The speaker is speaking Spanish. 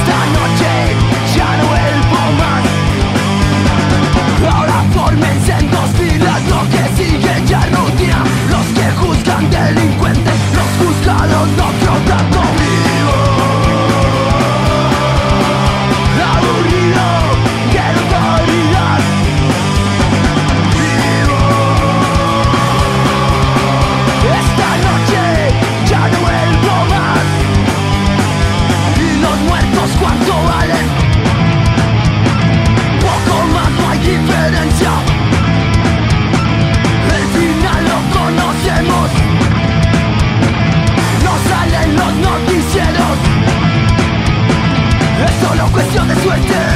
Esta noche ya no vuelvo más. Ahora with